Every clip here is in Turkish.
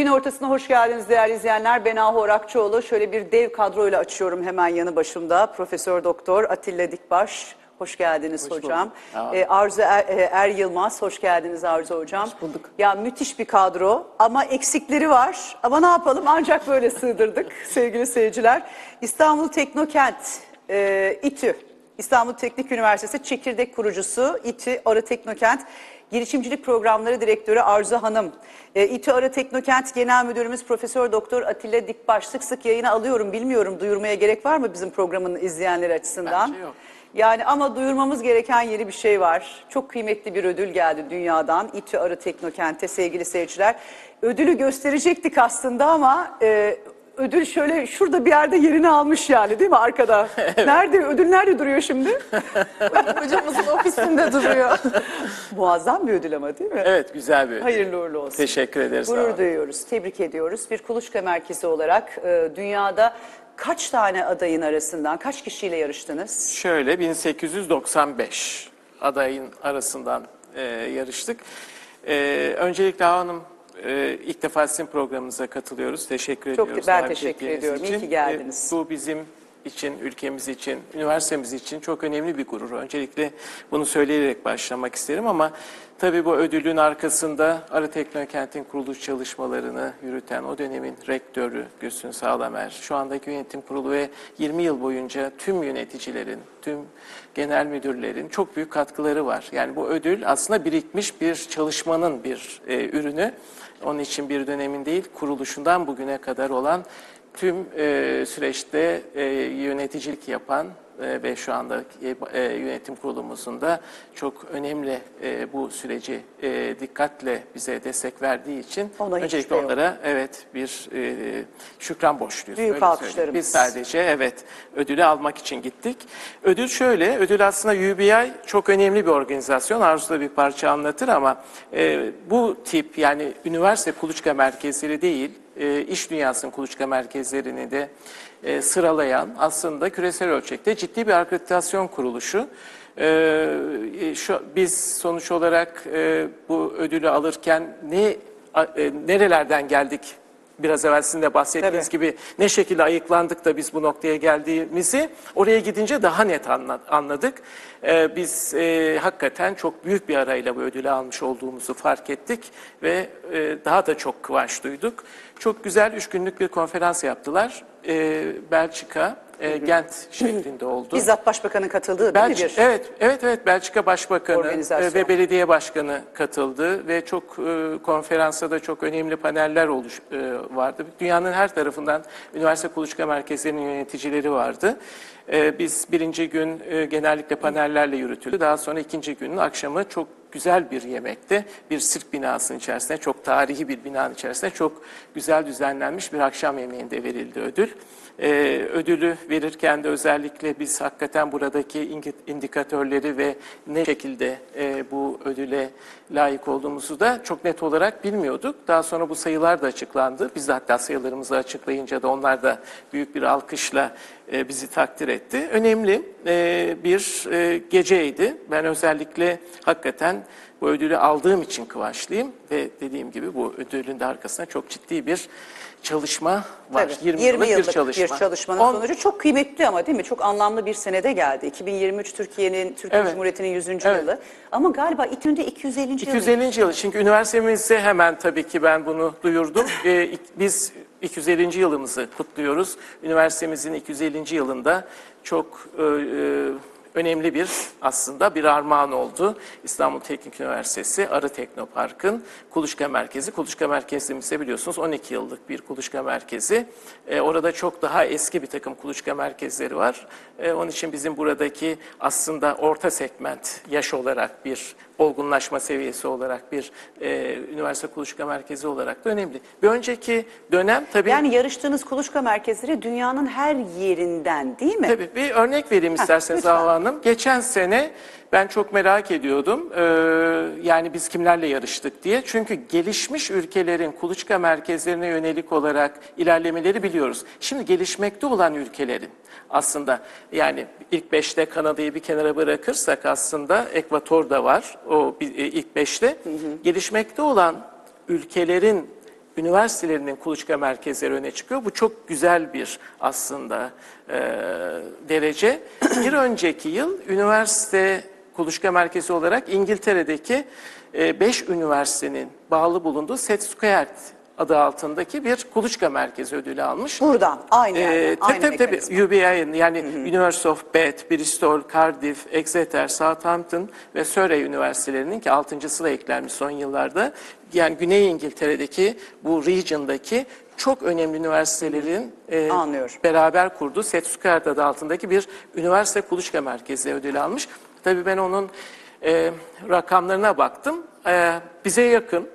Gün ortasına hoş geldiniz değerli izleyenler. Ben Ahu Orakçıoğlu. Şöyle bir dev kadroyla açıyorum hemen yanı başımda. Profesör Doktor Atilla Dikbaş. Hoş geldiniz Hoş hocam. Ee, Arzu er, e, Er Yılmaz. Hoş geldiniz Arzu hocam. Hoş bulduk. Ya müthiş bir kadro ama eksikleri var. Ama ne yapalım ancak böyle sığdırdık sevgili seyirciler. İstanbul Teknokent, e, İTÜ. İstanbul Teknik Üniversitesi çekirdek kurucusu İTÜ Arı Teknokent Girişimcilik Programları Direktörü Arzu Hanım. E, İTÜ Arı Teknokent Genel Müdürümüz Profesör Doktor Atilla Dikbaş. Sık sık yayına alıyorum bilmiyorum duyurmaya gerek var mı bizim programın izleyenleri açısından? Bence yok. Yani ama duyurmamız gereken yeni bir şey var. Çok kıymetli bir ödül geldi dünyadan. İTÜ Arı Teknokent'e sevgili seyirciler. Ödülü gösterecektik aslında ama e, ödül şöyle şurada bir yerde yerini almış yani değil mi arkada? Nerede ödül nerede duruyor şimdi? Hocamızın ofisinde duruyor. Muazzam bir ödül ama değil mi? Evet güzel bir. Hayırlı uğurlu olsun. Teşekkür ederiz. Gurur duyuyoruz, tebrik ediyoruz. Bir kuluçka merkezi olarak e, dünyada kaç tane adayın arasından, kaç kişiyle yarıştınız? Şöyle 1895 adayın arasından e, yarıştık. E, öncelikle Hanım e, ilk defa sizin programınıza katılıyoruz. Teşekkür Çok ediyoruz. ben teşekkür ediyorum. İyi için. ki geldiniz. E, bu bizim için, ülkemiz için, üniversitemiz için çok önemli bir gurur. Öncelikle bunu söyleyerek başlamak isterim ama tabii bu ödülün arkasında Arı Teknokent'in kuruluş çalışmalarını yürüten o dönemin rektörü Gülsün Sağlamer, şu andaki yönetim kurulu ve 20 yıl boyunca tüm yöneticilerin, tüm genel müdürlerin çok büyük katkıları var. Yani bu ödül aslında birikmiş bir çalışmanın bir e, ürünü. Onun için bir dönemin değil, kuruluşundan bugüne kadar olan tüm e, süreçte e, yöneticilik yapan e, ve şu anda e, yönetim kurulumuzun da çok önemli e, bu süreci e, dikkatle bize destek verdiği için Ona öncelikle yok. onlara evet bir e, şükran borçluyuz. Büyük alkışlarımız. Biz sadece evet ödülü almak için gittik. Ödül şöyle, ödül aslında UBI çok önemli bir organizasyon. Arzu da bir parça anlatır ama e, bu tip yani üniversite kuluçka merkezleri değil, e, iş dünyasının kuluçka merkezlerini de e, sıralayan aslında küresel ölçekte ciddi bir akreditasyon kuruluşu. E, şu, biz sonuç olarak e, bu ödülü alırken ne e, nerelerden geldik biraz evvel sizin de bahsettiğiniz Tabii. gibi ne şekilde ayıklandık da biz bu noktaya geldiğimizi oraya gidince daha net anla- anladık. Ee, biz e, hakikaten çok büyük bir arayla bu ödülü almış olduğumuzu fark ettik ve e, daha da çok kıvanç duyduk. Çok güzel üç günlük bir konferans yaptılar. Ee, Belçika, e, Gent şeklinde oldu. Bizzat başbakanın katıldığı değil mi bir? evet, evet, evet. Belçika Başbakanı Organizasyon. e, ve belediye başkanı katıldı ve çok e, konferansta da çok önemli paneller oluş e, vardı. Dünyanın her tarafından üniversite kuluçka merkezlerinin yöneticileri vardı. E, biz birinci gün e, genellikle panellerle yürütüldü. Daha sonra ikinci günün akşamı çok güzel bir yemekte bir sirk binasının içerisinde çok tarihi bir binanın içerisinde çok güzel düzenlenmiş bir akşam yemeğinde verildi ödül. Ee, ödülü verirken de özellikle biz hakikaten buradaki indikatörleri ve ne şekilde e, bu ödüle layık olduğumuzu da çok net olarak bilmiyorduk. Daha sonra bu sayılar da açıklandı. Biz de hatta sayılarımızı açıklayınca da onlar da büyük bir alkışla e, bizi takdir etti. Önemli e, bir e, geceydi. Ben özellikle hakikaten bu ödülü aldığım için kıvançlıyım ve dediğim gibi bu ödülün de arkasında çok ciddi bir çalışma var. Tabii, 20, 20 yıllık, yıllık bir çalışma. bir çalışmanın On- sonucu çok kıymetli ama değil mi? Çok anlamlı bir senede geldi. 2023 Türkiye'nin Türkiye Evet. Cumhuriyeti'nin 100. Evet. yılı. Ama galiba İTÜ'nde 250. yılı. 250. yılı. Çünkü üniversitemizde hemen tabii ki ben bunu duyurdum. Ee, biz 250. yılımızı kutluyoruz. Üniversitemizin 250. yılında çok e, e, önemli bir aslında bir armağan oldu. İstanbul Teknik Üniversitesi Arı Teknopark'ın Kuluçka Merkezi. Kuluçka Merkezimizde biliyorsunuz 12 yıllık bir kuluçka merkezi. Ee, orada çok daha eski bir takım kuluçka merkezleri var. Ee, onun için bizim buradaki aslında orta segment yaş olarak bir olgunlaşma seviyesi olarak bir e, üniversite kuluçka merkezi olarak da önemli. Bir önceki dönem tabii Yani yarıştığınız kuluçka merkezleri dünyanın her yerinden değil mi? Tabii bir örnek vereyim isterseniz lütfen. Hanım. Geçen sene ben çok merak ediyordum. Ee, yani biz kimlerle yarıştık diye. Çünkü gelişmiş ülkelerin kuluçka merkezlerine yönelik olarak ilerlemeleri biliyoruz. Şimdi gelişmekte olan ülkelerin aslında yani ilk beşte Kanada'yı bir kenara bırakırsak aslında Ekvator da var o ilk beşte. Gelişmekte olan ülkelerin üniversitelerinin kuluçka merkezleri öne çıkıyor. Bu çok güzel bir aslında e, derece. bir önceki yıl üniversite kuluçka merkezi olarak İngiltere'deki 5 üniversitenin bağlı bulunduğu Set Squared adı altındaki bir kuluçka merkezi ödülü almış. Buradan aynı yerden, Ee, tabii aynı tabii tabii. mekanizma. UBI'nin yani University of Bath, Bristol, Cardiff, Exeter, Southampton ve Surrey üniversitelerinin ki altıncısı da eklenmiş son yıllarda. Yani Güney İngiltere'deki bu region'daki çok önemli üniversitelerin e, Anlıyorum. beraber kurduğu Set Squared adı altındaki bir üniversite kuluçka merkezi ödülü almış. Tabii ben onun e, rakamlarına baktım. E, bize yakın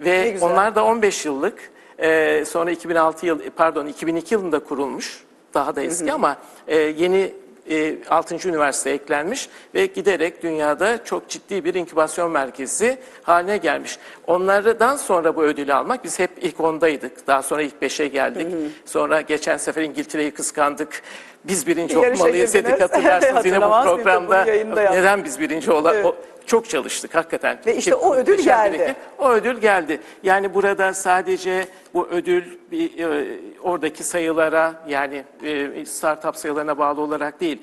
ve onlar da 15 yıllık. e, sonra 2006 yıl pardon 2002 yılında kurulmuş. Daha da eski ama e, yeni e, 6. üniversite eklenmiş ve giderek dünyada çok ciddi bir inkübasyon merkezi haline gelmiş. Onlardan sonra bu ödülü almak biz hep ilk ondaydık. Daha sonra ilk beşe geldik. Sonra geçen sefer İngiltere'yi kıskandık. Biz birinci Yarışa olmalıyız dedik hatırlarsınız yine bu programda. Neden biz birinci ola Evet. o- çok çalıştık hakikaten. Ve işte o ödül bir geldi. O ödül geldi. Yani burada sadece bu ödül bir, e, oradaki sayılara yani e, startup sayılarına bağlı olarak değil.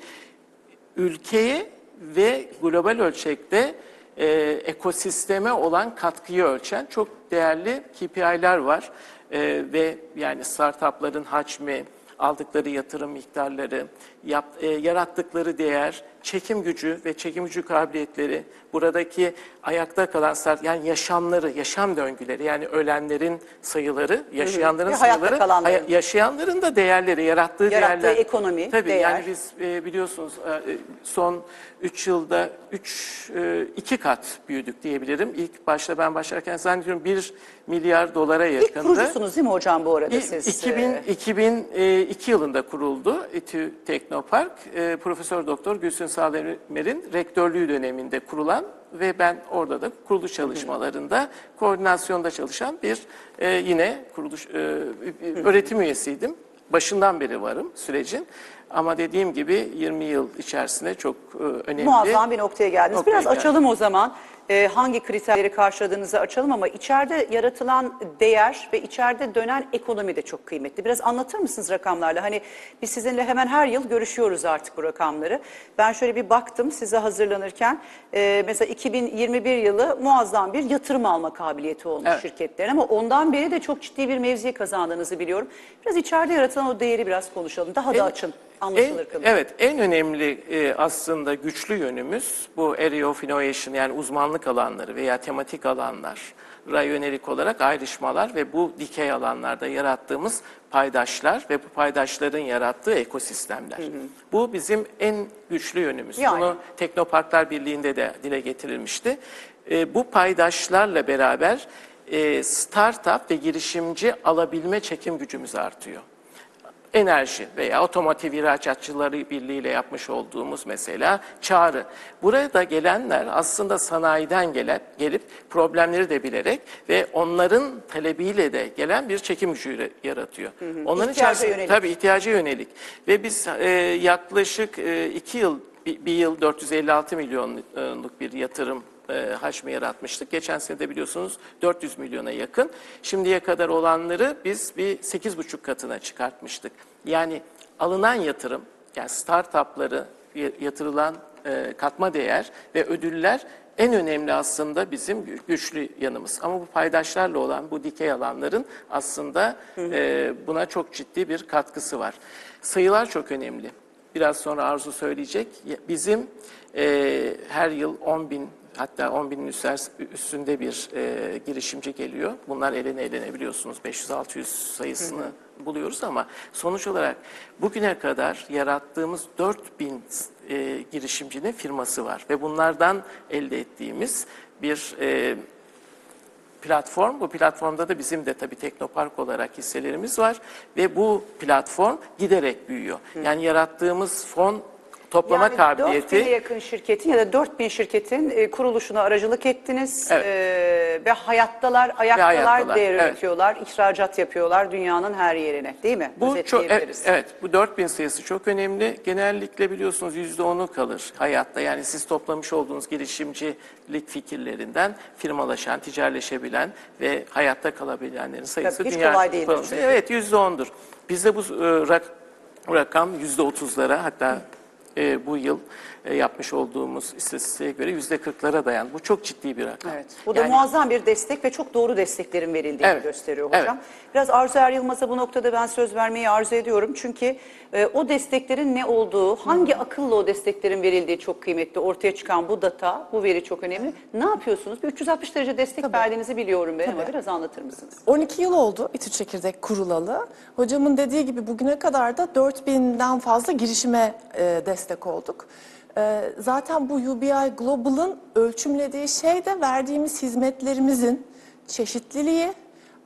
Ülkeye ve global ölçekte e, ekosisteme olan katkıyı ölçen çok değerli KPI'ler var. E, ve yani startupların hacmi, aldıkları yatırım miktarları, yap, e, yarattıkları değer, çekim gücü ve çekim gücü kabiliyetleri, buradaki ayakta kalan start, yani yaşamları, yaşam döngüleri, yani ölenlerin sayıları, yaşayanların Ve hayatta sayıları, kalanların. haya- yaşayanların da değerleri, yarattığı, Yarattığı değerler. ekonomi, Tabii değer. yani biz e, biliyorsunuz e, son 3 yılda 3 2 kat büyüdük diyebilirim. İlk başta ben başlarken zannediyorum 1 milyar dolara İlk yakındı. kurucusunuz değil mi hocam bu arada İ- siz? 2000, Ee, 2002 yılında kuruldu İTÜ Teknopark. E, Profesör Doktor Gülsün Sağdemir'in rektörlüğü döneminde kurulan ve ben orada da kuruluş çalışmalarında koordinasyonda çalışan bir e, yine kuruluş e, öğretim üyesiydim. Başından beri varım sürecin. Ama dediğim gibi 20 yıl içerisinde çok e, önemli. Muazzam bir noktaya geldiniz. Noktaya Biraz geldik. açalım o zaman. Ee, hangi kriterleri karşıladığınızı açalım ama içeride yaratılan değer ve içeride dönen ekonomi de çok kıymetli. Biraz anlatır mısınız rakamlarla? Hani biz sizinle hemen her yıl görüşüyoruz artık bu rakamları. Ben şöyle bir baktım size hazırlanırken. Ee, mesela 2021 yılı muazzam bir yatırım alma kabiliyeti olmuş Evet. şirketlerin ama ondan beri de çok ciddi bir mevzi kazandığınızı biliyorum. Biraz içeride yaratılan o değeri biraz konuşalım. Daha da açın. Anlaşılır en- kılın. Evet, en önemli e, aslında güçlü yönümüz bu area of innovation yani uzmanlık alanları veya tematik alanlara yönelik olarak ayrışmalar ve bu dikey alanlarda yarattığımız paydaşlar ve bu paydaşların yarattığı ekosistemler. Bu bizim en güçlü yönümüz. Yani. Bunu Teknoparklar Birliği'nde de dile getirilmişti. E, bu paydaşlarla beraber e, startup ve girişimci alabilme çekim gücümüz artıyor enerji veya otomotiv ihracatçıları birliğiyle yapmış olduğumuz mesela çağrı. Buraya da gelenler aslında sanayiden gelen, gelip problemleri de bilerek ve onların talebiyle de gelen bir çekim gücü yaratıyor. Onların İhtiyaca içerisinde- yönelik. Tabii ihtiyaca yönelik. Ve biz e, yaklaşık e, iki yıl, bir, bir yıl 456 milyonluk bir yatırım e, hacmi yaratmıştık. Geçen sene de biliyorsunuz 400 milyona yakın. Şimdiye kadar olanları biz bir 8,5 katına çıkartmıştık. Yani alınan yatırım, yani startupları yatırılan e, katma değer ve ödüller en önemli aslında bizim gü- güçlü yanımız. Ama bu paydaşlarla olan bu dikey alanların aslında e, buna çok ciddi bir katkısı var. Sayılar çok önemli. Biraz sonra Arzu söyleyecek. Bizim e, her yıl 10 bin hatta 10 binin üstünde bir e, girişimci geliyor. Bunlar eline eline biliyorsunuz 500-600 sayısını buluyoruz ama sonuç olarak bugüne kadar yarattığımız 4 bin e, girişimcinin firması var ve bunlardan elde ettiğimiz bir e, platform. Bu platformda da bizim de tabii Teknopark olarak hisselerimiz var ve bu platform giderek büyüyor. Yani yarattığımız fon toplama yani kabiliyeti 4000'e yakın şirketin ya da 4000 şirketin e, kuruluşuna aracılık ettiniz Evet. E, ve hayattalar, ayaktalar, ayaktalar, değer evet. üretiyorlar, ihracat yapıyorlar dünyanın her yerine değil mi? Bu çok evet, evet bu 4000 sayısı çok önemli. Genellikle biliyorsunuz %10'u kalır hayatta. Yani siz toplamış olduğunuz girişimcilik fikirlerinden firmalaşan, ticaretleşebilen ve hayatta kalabilenlerin sayısı Tabii, hiç dünya kolay değildir. Evet %10'dur. Bizde bu e, rak- rakam %30'lara hatta e, bu yıl e, yapmış olduğumuz istatistiğe göre %40'lara dayan. Bu çok ciddi bir rakam. Evet. Bu da Yani- muazzam bir destek ve çok doğru desteklerin verildiğini Evet, gösteriyor hocam. evet. Biraz Arzu Er Yılmaz'a bu noktada ben söz vermeyi arzu ediyorum. Çünkü e, o desteklerin ne olduğu, hangi akılla o desteklerin verildiği çok kıymetli. Ortaya çıkan bu data, bu veri çok önemli. Ne yapıyorsunuz? Bir 360 derece destek verdiğinizi biliyorum ben ama Tabii. biraz anlatır mısınız? 12 yıl oldu İTÜ Çekirdek kurulalı. Hocamın dediği gibi bugüne kadar da 4000'den fazla girişime e, destek olduk. E, zaten bu UBI Global'ın ölçümlediği şey de verdiğimiz hizmetlerimizin çeşitliliği,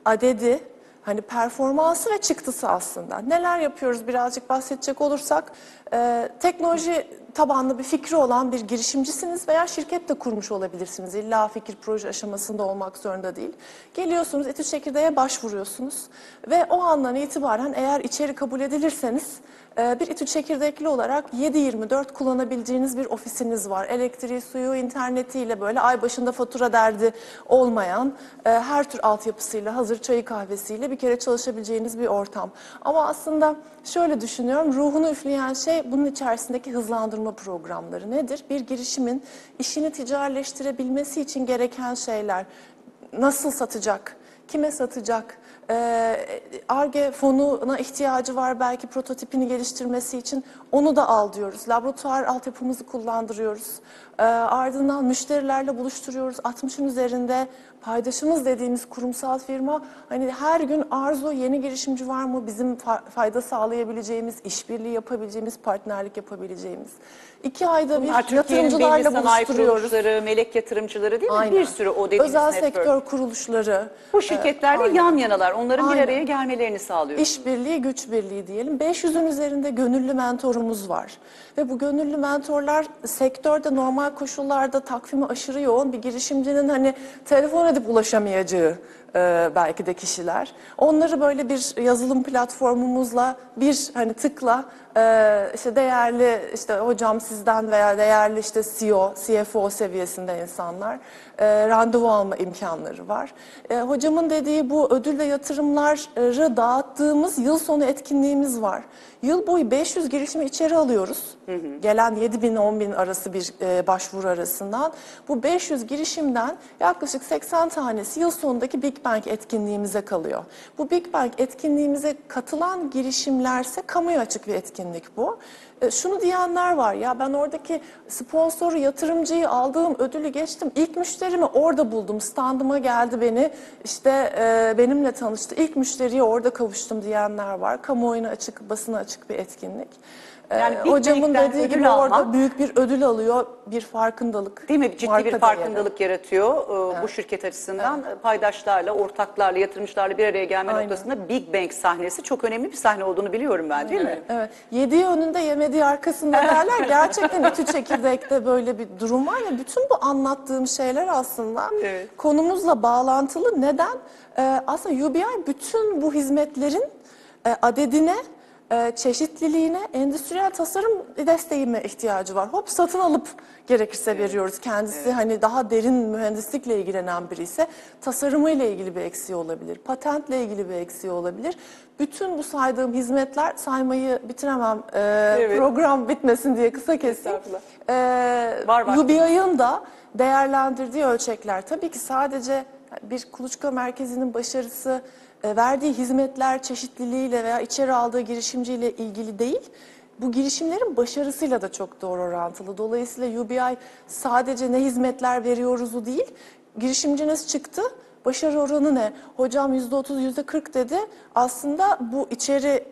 adedi, hani performansı ve çıktısı aslında. Neler yapıyoruz birazcık bahsedecek olursak, e, teknoloji tabanlı bir fikri olan bir girişimcisiniz veya şirket de kurmuş olabilirsiniz. İlla fikir proje aşamasında olmak zorunda değil. Geliyorsunuz, etüt çekirdeğe başvuruyorsunuz ve o andan itibaren eğer içeri kabul edilirseniz e, bir İTÜ çekirdekli olarak 7-24 kullanabileceğiniz bir ofisiniz var. Elektriği, suyu, internetiyle böyle ay başında fatura derdi olmayan e, her tür altyapısıyla, hazır çayı kahvesiyle bir kere çalışabileceğiniz bir ortam. Ama aslında şöyle düşünüyorum, ruhunu üfleyen şey bunun içerisindeki hızlandırma programları nedir? Bir girişimin işini ticaretleştirebilmesi için gereken şeyler nasıl satacak, kime satacak, ARGE fonuna ihtiyacı var belki prototipini geliştirmesi için onu da al diyoruz. Laboratuvar altyapımızı kullandırıyoruz. Ee, ardından müşterilerle buluşturuyoruz. 60'ın üzerinde paydaşımız dediğimiz kurumsal firma hani her gün arzu yeni girişimci var mı bizim fa- fayda sağlayabileceğimiz, işbirliği yapabileceğimiz, partnerlik yapabileceğimiz. İki ayda bir Bunlar Türkiye'nin belli yatırımcılarla sanayi buluşturuyoruz. kuruluşları, melek yatırımcıları değil mi? Aynen. Bir sürü o dediğiniz Özel network. sektör kuruluşları. Bu şirketlerle yan yanalar. Onların bir Aynen. araya gelmelerini sağlıyorsunuz. İşbirliği, güç birliği diyelim. 500'ün üzerinde gönüllü mentorumuz var. Ve bu gönüllü mentorlar sektörde normal koşullarda takvimi aşırı yoğun bir girişimcinin hani telefon edip ulaşamayacağı e, belki de kişiler. Onları böyle bir yazılım platformumuzla bir hani tıkla e, işte değerli işte hocam sizden veya değerli işte CEO, CFO seviyesinde insanlar e, randevu alma imkanları var. E, hocamın dediği bu ödül ve yatırımları dağıttığımız yıl sonu etkinliğimiz var. Yıl boyu 500 girişimi içeri alıyoruz. Gelen 7 bin 10 bin arası bir e, başvuru arasından. Bu 500 girişimden yaklaşık 80 tanesi yıl sonundaki Big Bang etkinliğimize kalıyor. Bu Big Bang etkinliğimize katılan girişimlerse kamuya açık bir etkinlik bu. E, şunu diyenler var ya ben oradaki sponsoru, yatırımcıyı aldığım ödülü geçtim. İlk müşterimi orada buldum. Standıma geldi beni işte e, benimle tanıştı. İlk müşteriye orada kavuştum diyenler var. Kamuoyuna açık, basına açık bir etkinlik. E, Yani Big hocamın dediği gibi orada almak- büyük bir ödül alıyor. Bir farkındalık. Değil mi? Ciddi marka bir değeri. farkındalık yaratıyor e, bu şirket açısından. Paydaşlarla, ortaklarla, yatırımcılarla bir araya gelme Aynen. noktasında Big Bang sahnesi çok önemli bir sahne olduğunu biliyorum ben değil mi? Evet. Yediği önünde yemediği arkasında derler. Gerçekten ütü çekirdekte böyle bir durum var ya. Bütün bu anlattığım şeyler aslında Evet. konumuzla bağlantılı. Neden? Ee, aslında UBI bütün bu hizmetlerin e, adedine, çeşitliliğine, endüstriyel tasarım desteğime ihtiyacı var. Hop satın alıp gerekirse veriyoruz. Kendisi hani daha derin mühendislikle ilgilenen biri ise tasarımıyla ilgili bir eksiği olabilir. Patentle ilgili bir eksiği olabilir. Bütün bu saydığım hizmetler saymayı bitiremem. Ee, Evet. Program bitmesin diye kısa keseyim. Ee. UBI'ın da değerlendirdiği ölçekler tabii ki sadece bir kuluçka merkezinin başarısı e, verdiği hizmetler çeşitliliğiyle veya içeri aldığı girişimciyle ilgili değil. Bu girişimlerin başarısıyla da çok doğru orantılı. Dolayısıyla UBI sadece ne hizmetler veriyoruzu değil, girişimciniz çıktı, başarı oranı ne? Hocam %30, %40 dedi. Aslında bu içeri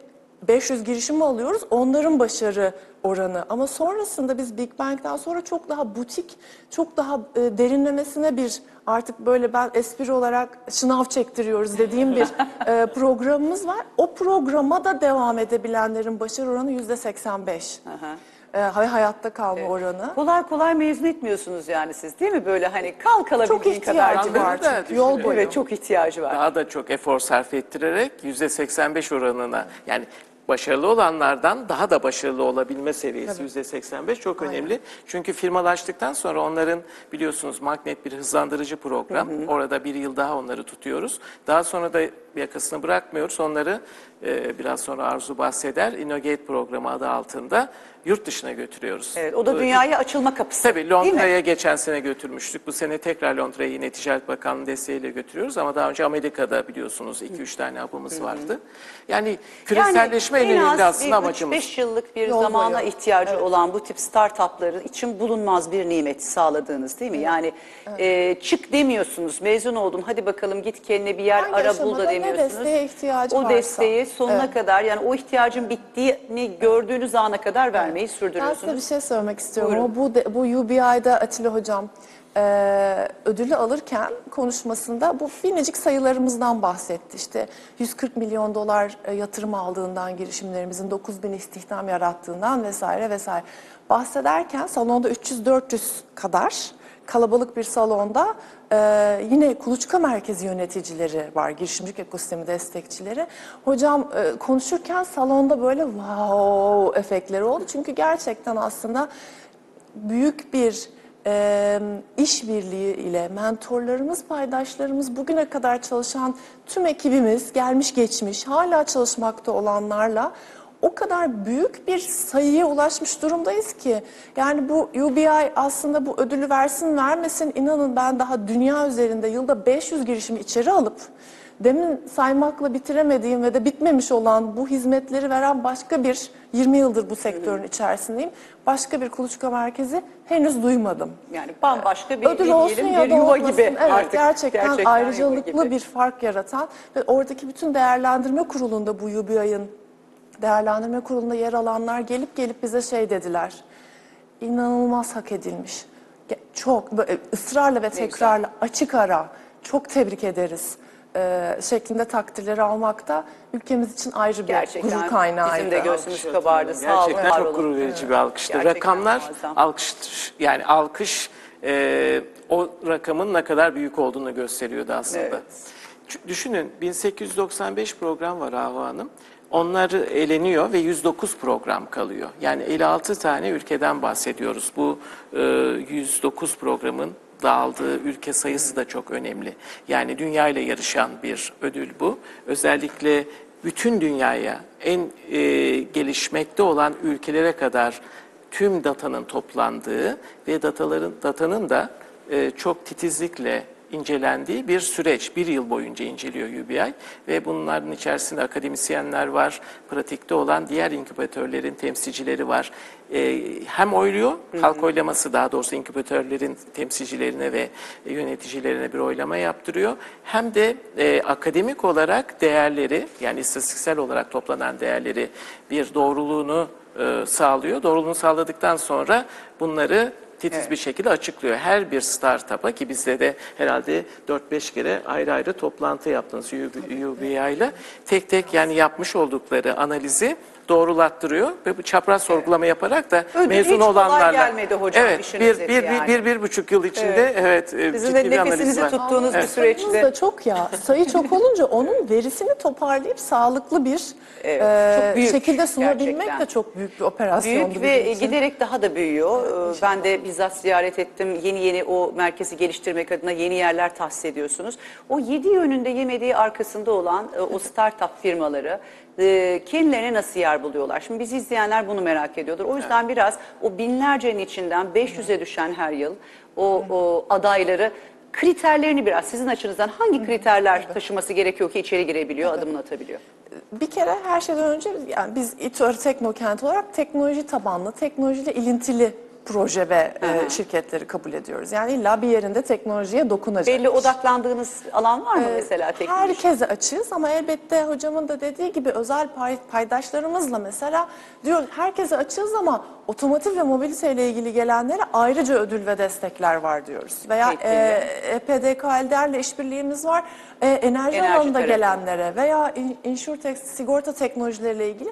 500 girişim alıyoruz. Onların başarı oranı. Ama sonrasında biz Big Bang'den sonra çok daha butik, çok daha e, derinlemesine bir artık böyle ben espri olarak şınav çektiriyoruz dediğim bir e, programımız var. O programa da devam edebilenlerin başarı oranı yüzde 85. Aha. e, hay- hayatta kalma oranı. Kolay kolay mezun etmiyorsunuz yani siz değil mi? Böyle hani kal kalabildiğin Çok kadar. ihtiyacı gibi. var çünkü yol boyu. Evet çok ihtiyacı var. daha da çok efor sarf ettirerek %85 oranına yani başarılı olanlardan daha da başarılı olabilme seviyesi %85 çok önemli. Çünkü firmalaştıktan sonra onların biliyorsunuz Magnet bir hızlandırıcı program. Orada bir yıl daha onları tutuyoruz. Daha sonra da yakasını bırakmıyoruz. Onları e, biraz sonra Arzu bahseder. Innogate programı adı altında yurt dışına götürüyoruz. Evet, o da dünyaya açılma kapısı. Tabii? Londra'ya geçen sene götürmüştük. Bu sene tekrar Londra'ya yine Ticaret Bakanlığı desteğiyle götürüyoruz. Ama daha önce Amerika'da biliyorsunuz 2-3 tane hub'ımız vardı. Yani küreselleşme en önemli aslında amacımız. 5 yıllık bir Yol zamana boyu. ihtiyacı olan bu tip startupları için bulunmaz bir nimet sağladığınız değil mi? Yani e, çık demiyorsunuz, mezun oldum hadi bakalım git kendine bir yer Hangi ara bul aşamada ne demiyorsunuz. desteğe ihtiyacı o varsa. desteği sonuna kadar yani o ihtiyacın bittiğini gördüğünüz ana kadar vermeyi Ben size sürdürüyorsunuz. bir şey söylemek istiyorum. Buyurun. Ama bu, de, bu UBI'da Atilla Hocam e, ödülü alırken konuşmasında bu minicik sayılarımızdan bahsetti. İşte 140 milyon dolar e, yatırım aldığından girişimlerimizin 9 bin istihdam yarattığından vesaire vesaire. Bahsederken salonda 300-400 kadar kalabalık bir salonda e, yine kuluçka merkezi yöneticileri var, girişimcilik ekosistemi destekçileri. Hocam e, konuşurken salonda böyle wow efektleri oldu. Çünkü gerçekten aslında büyük bir e, işbirliği ile mentorlarımız, paydaşlarımız, bugüne kadar çalışan tüm ekibimiz, gelmiş geçmiş, hala çalışmakta olanlarla o kadar büyük bir sayıya ulaşmış durumdayız ki. Yani bu UBI aslında bu ödülü versin vermesin inanın ben daha dünya üzerinde yılda 500 girişimi içeri alıp demin saymakla bitiremediğim ve de bitmemiş olan bu hizmetleri veren başka bir 20 yıldır bu sektörün içerisindeyim. Başka bir kuluçka merkezi henüz duymadım. Yani bambaşka bir Ödül olsun diyelim, ya bir da yuva olmasın. gibi Evet, artık. gerçekten, yuva ayrıcalıklı gibi. bir fark yaratan ve oradaki bütün değerlendirme kurulunda bu UBI'ın değerlendirme kurulunda yer alanlar gelip gelip bize şey dediler. İnanılmaz hak edilmiş. Çok böyle ısrarla ve tekrarla açık ara çok tebrik ederiz e, şeklinde takdirleri almakta ülkemiz için ayrı bir Gerçekten gurur kaynağıydı. bizim de göğsümüz kabardı. Sağ olun, Gerçekten var çok olun. gurur verici bir alkıştı. Gerçekten Rakamlar muazzam. alkış yani alkış e, o rakamın ne kadar büyük olduğunu gösteriyordu aslında. Evet. Düşünün 1895 program var Hava Hanım. Onları eleniyor ve 109 program kalıyor. Yani 56 tane ülkeden bahsediyoruz. Bu e, 109 programın dağıldığı ülke sayısı da çok önemli. Yani dünya ile yarışan bir ödül bu. Özellikle bütün dünyaya en e, gelişmekte olan ülkelere kadar tüm datanın toplandığı ve dataların datanın da e, çok titizlikle incelendiği bir süreç. Bir yıl boyunca inceliyor UBI ve bunların içerisinde akademisyenler var, pratikte olan diğer inkübatörlerin temsilcileri var. E, hem oyluyor, halk oylaması daha doğrusu inkübatörlerin temsilcilerine ve yöneticilerine bir oylama yaptırıyor. Hem de e, akademik olarak değerleri yani istatistiksel olarak toplanan değerleri bir doğruluğunu e, sağlıyor. Doğruluğunu sağladıktan sonra bunları titiz bir şekilde açıklıyor. Her bir startup'a ki bizde de herhalde 4-5 kere ayrı ayrı toplantı yaptınız UBI ile. Tek tek yani yapmış oldukları analizi doğrulattırıyor ve bu çapraz sorgulama yaparak da Ödül mezun hiç kolay olanlarla. gelmedi hocam, Evet, bir, özeti bir, yani. bir, bir, bir buçuk yıl içinde evet, e, Sizin ciddi de bir analiz nefesinizi var. tuttuğunuz bir Sayımız süreçte. da çok ya. Sayı çok olunca onun verisini toparlayıp sağlıklı bir Evet, e, çok büyük şekilde sunabilmek gerçekten. de çok büyük bir operasyondu. Büyük ve bizim için. giderek daha da büyüyor. Ee, Ben de bizzat ziyaret ettim. Yeni yeni o merkezi geliştirmek adına yeni yerler tahsis ediyorsunuz. O yedi yönünde yemediği arkasında olan e, o startup firmaları e, kendilerine nasıl yer buluyorlar? Şimdi bizi izleyenler bunu merak ediyordur. O yüzden biraz o binlercenin içinden 500'e düşen her yıl o, o adayları kriterlerini biraz sizin açınızdan hangi kriterler taşıması gerekiyor ki içeri girebiliyor, adımını atabiliyor? Bir kere her şeyden önce yani biz Arı Teknokent olarak teknoloji tabanlı, teknolojiyle ilintili proje ve e, şirketleri kabul ediyoruz. Yani illa bir yerinde teknolojiye dokunacak. Belli odaklandığınız alan var mı mesela teknik? iş? Herkese açığız ama elbette hocamın da dediği gibi özel pay- paydaşlarımızla mesela diyor herkese açığız ama otomotiv ve mobilite ile ilgili gelenlere ayrıca ödül ve destekler var diyoruz. Veya Peki. e, EPDK Elder'le işbirliğimiz var. E, enerji, Enerji alanında tarafı. gelenlere veya in- insurtech sigorta teknolojileriyle ilgili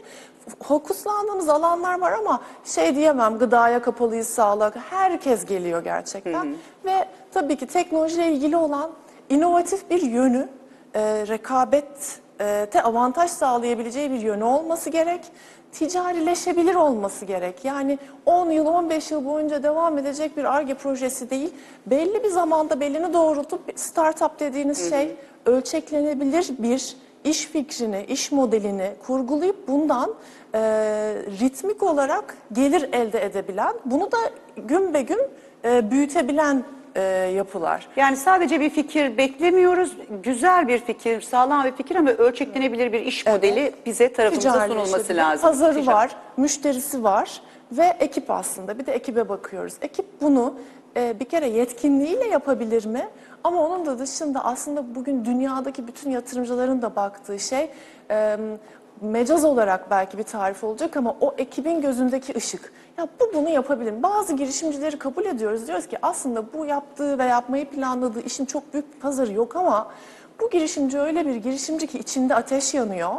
fokuslandığımız alanlar var ama şey diyemem gıdaya kapalıyız sağlık herkes geliyor gerçekten. Ve tabii ki teknolojiyle ilgili olan inovatif bir yönü e, rekabette avantaj sağlayabileceği bir yönü olması gerek ticarileşebilir olması gerek. Yani 10 yıl 15 yıl boyunca devam edecek bir ARGE projesi değil belli bir zamanda belini doğrultup startup dediğiniz şey ölçeklenebilir bir iş fikrini, iş modelini kurgulayıp bundan e, ritmik olarak gelir elde edebilen, bunu da gün be gün e, büyütebilen e, yapılar. Yani sadece bir fikir beklemiyoruz. Güzel bir fikir, sağlam bir fikir ama ölçeklenebilir bir iş modeli bize tarafımıza sunulması lazım. Pazarı Ticari- var, müşterisi var ve ekip aslında. Bir de ekibe bakıyoruz. Ekip bunu e, bir kere yetkinliğiyle yapabilir mi? Ama onun da dışında aslında bugün dünyadaki bütün yatırımcıların da baktığı şey e, mecaz olarak belki bir tarif olacak ama o ekibin gözündeki ışık. Ya bu bunu yapabilir? Bazı girişimcileri kabul ediyoruz. Diyoruz ki aslında bu yaptığı ve yapmayı planladığı işin çok büyük bir pazarı yok ama bu girişimci öyle bir girişimci ki içinde ateş yanıyor.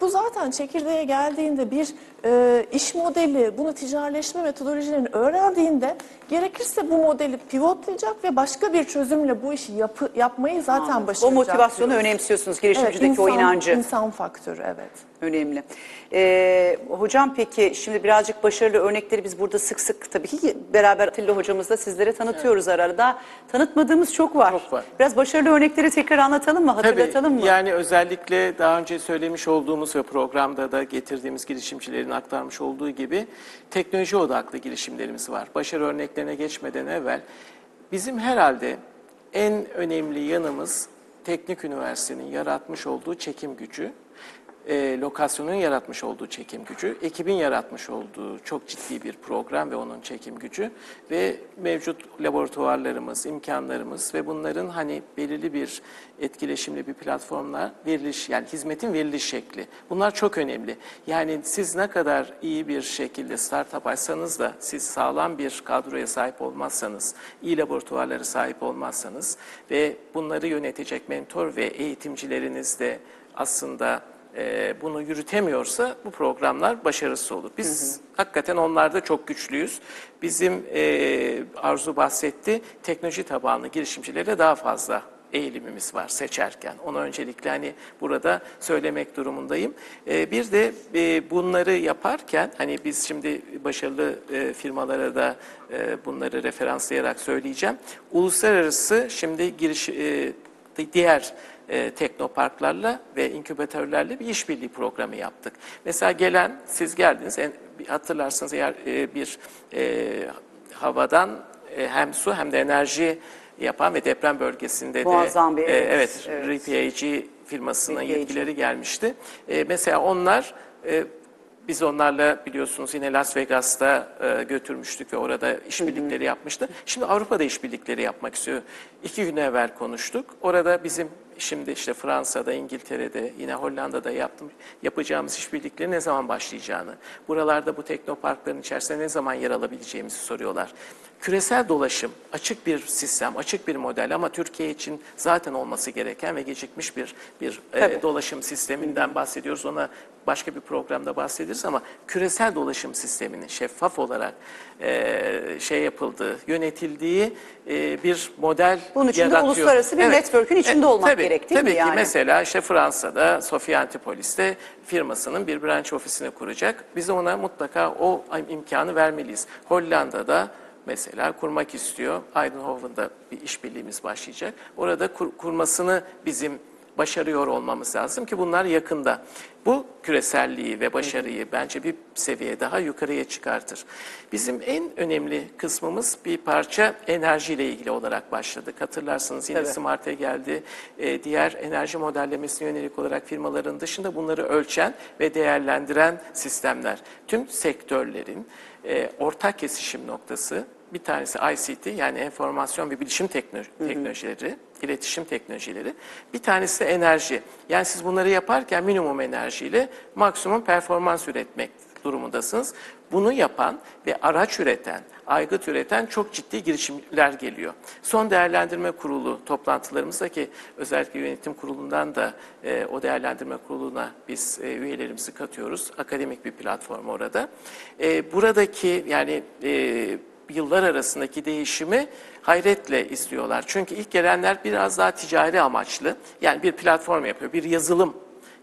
Bu zaten çekirdeğe geldiğinde bir e, iş modeli, bunu ticarileşme metodolojilerini öğrendiğinde gerekirse bu modeli pivotlayacak ve başka bir çözümle bu işi yapı, yapmayı zaten O başaracak. motivasyonu diyoruz. önemsiyorsunuz Evet, girişimcideki o insan- inancı. İnsan faktörü evet. Önemli. Ee, hocam peki şimdi birazcık başarılı örnekleri biz burada sık sık tabii ki beraber Atilla hocamızla sizlere tanıtıyoruz arada. Tanıtmadığımız çok var. Çok var. Biraz başarılı örnekleri tekrar anlatalım mı? Hatırlatalım mı? Yani özellikle daha önce söylemiş olduğumuz ve programda da getirdiğimiz girişimcilerin aktarmış olduğu gibi teknoloji odaklı girişimlerimiz var. Başarı örneklerine geçmeden evvel bizim herhalde en önemli yanımız teknik üniversitenin yaratmış olduğu çekim gücü, e, lokasyonun yaratmış olduğu çekim gücü, ekibin yaratmış olduğu çok ciddi bir program ve onun çekim gücü ve mevcut laboratuvarlarımız, imkanlarımız ve bunların hani belirli bir etkileşimli bir platformla veriliş yani hizmetin veriliş şekli. Bunlar çok önemli. Yani siz ne kadar iyi bir şekilde startup açsanız da siz sağlam bir kadroya sahip olmazsanız, iyi laboratuvarlara sahip olmazsanız ve bunları yönetecek mentor ve eğitimcileriniz de aslında e, bunu yürütemiyorsa bu programlar başarısız olur. Biz hakikaten onlarda çok güçlüyüz. Bizim e, Arzu bahsetti, teknoloji tabanlı girişimcilere daha fazla eğilimimiz var seçerken. Onu öncelikle hani burada söylemek durumundayım. E, bir de e, bunları yaparken hani biz şimdi başarılı e, firmalara da e, bunları referanslayarak söyleyeceğim. Uluslararası şimdi giriş e, diğer e, teknoparklarla ve inkübatörlerle bir işbirliği programı yaptık. Mesela gelen, siz geldiniz, en, hatırlarsınız eğer e, bir e, havadan e, hem su hem de enerji yapan ve deprem bölgesinde Muazzam de bir, e, evet, evet. RPAG firmasının RPAG. yetkilileri gelmişti. E, mesela onlar e, biz onlarla biliyorsunuz yine Las Vegas'ta e, götürmüştük ve orada işbirlikleri yapmıştı. Şimdi Avrupa'da işbirlikleri yapmak istiyor. İki gün evvel konuştuk. Orada bizim şimdi işte Fransa'da, İngiltere'de, yine Hollanda'da yaptım, yapacağımız işbirlikleri ne zaman başlayacağını, buralarda bu teknoparkların içerisinde ne zaman yer alabileceğimizi soruyorlar. Küresel dolaşım, açık bir sistem, açık bir model ama Türkiye için zaten olması gereken ve gecikmiş bir bir e, dolaşım sisteminden bahsediyoruz. Ona başka bir programda bahsederiz ama küresel dolaşım sisteminin şeffaf olarak e, şey yapıldığı, yönetildiği e, bir model Bunun için de yaratıyor. uluslararası bir network'ün içinde olmak tabii, gerek değil mi tabii ki yani? mesela işte Fransa'da Sofia Antipolis'te firmasının bir branch ofisini kuracak. Biz ona mutlaka o imkanı vermeliyiz. Hollanda'da mesela kurmak istiyor. Eindhoven'da bir işbirliğimiz başlayacak. Orada kur- kurmasını bizim başarıyor olmamız lazım ki bunlar yakında. Bu küreselliği ve başarıyı bence bir seviye daha yukarıya çıkartır. Bizim en önemli kısmımız bir parça enerjiyle ilgili olarak başladık. Hatırlarsınız yine Tabii. Smart'e geldi. Ee, diğer enerji modellemesine yönelik olarak firmaların dışında bunları ölçen ve değerlendiren sistemler. Tüm sektörlerin e, ortak kesişim noktası bir tanesi ICT yani enformasyon ve bilişim tekno- teknolojileri, iletişim teknolojileri. Bir tanesi de enerji. Yani siz bunları yaparken minimum enerjiyle maksimum performans üretmek durumundasınız. Bunu yapan ve araç üreten, aygıt üreten çok ciddi girişimler geliyor. Son değerlendirme kurulu toplantılarımızda ki özellikle yönetim kurulundan da e, o değerlendirme kuruluna biz e, üyelerimizi katıyoruz. Akademik bir platform orada. E, buradaki yani e, yıllar arasındaki değişimi hayretle izliyorlar. Çünkü ilk gelenler biraz daha ticari amaçlı. Yani bir platform yapıyor, bir yazılım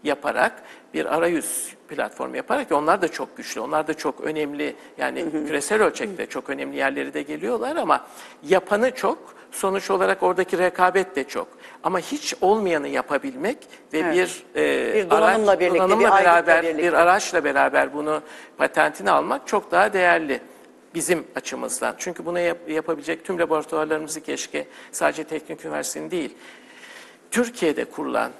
yaparak bir arayüz platformu yaparak ki onlar da çok güçlü, onlar da çok önemli yani küresel ölçekte çok önemli yerleri de geliyorlar ama yapanı çok, sonuç olarak oradaki rekabet de çok. Ama hiç olmayanı yapabilmek ve Evet. bir, e, Bir donanımla birlikte, donanımla bir beraber, birlikte. bir araçla beraber bunu patentini almak çok daha değerli bizim açımızdan. Çünkü bunu yap- yapabilecek tüm laboratuvarlarımızı keşke sadece teknik üniversitenin değil, Türkiye'de kurulan